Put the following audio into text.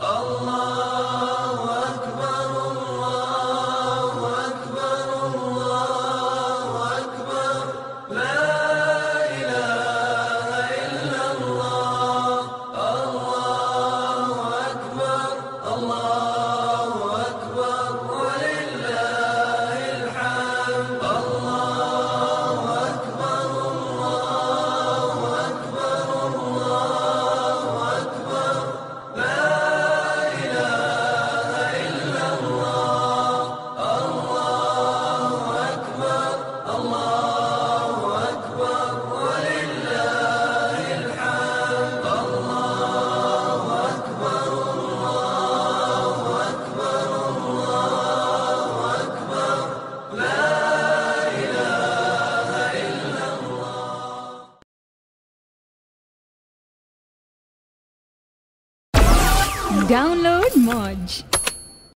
Allah. Download Moj.